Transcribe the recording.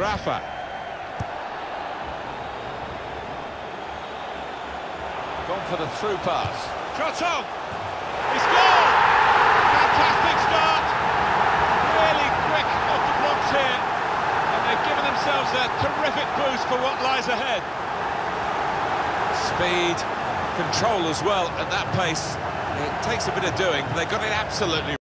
Rafa. Gone for the through pass. Shot on! It's gone. Fantastic start! Really quick off the blocks here. And they've given themselves a terrific boost for what lies ahead. Speed, control as well at that pace. It takes a bit of doing. They got it absolutely